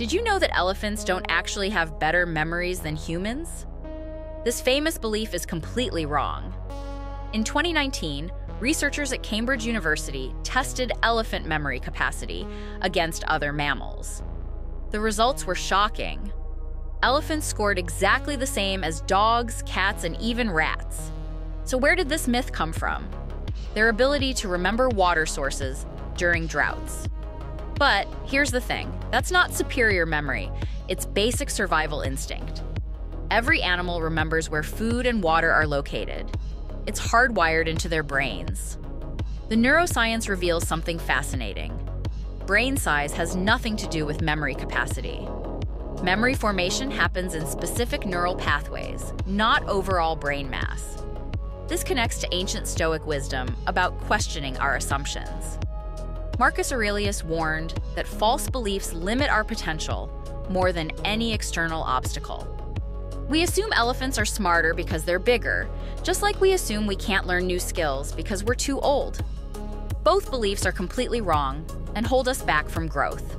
Did you know that elephants don't actually have better memories than humans? This famous belief is completely wrong. In 2019, researchers at Cambridge University tested elephant memory capacity against other mammals. The results were shocking. Elephants scored exactly the same as dogs, cats, and even rats. So, where did this myth come from? Their ability to remember water sources during droughts. But here's the thing that's not superior memory, it's basic survival instinct. Every animal remembers where food and water are located. It's hardwired into their brains. The neuroscience reveals something fascinating. Brain size has nothing to do with memory capacity. Memory formation happens in specific neural pathways, not overall brain mass. This connects to ancient Stoic wisdom about questioning our assumptions. Marcus Aurelius warned that false beliefs limit our potential more than any external obstacle. We assume elephants are smarter because they're bigger, just like we assume we can't learn new skills because we're too old. Both beliefs are completely wrong and hold us back from growth.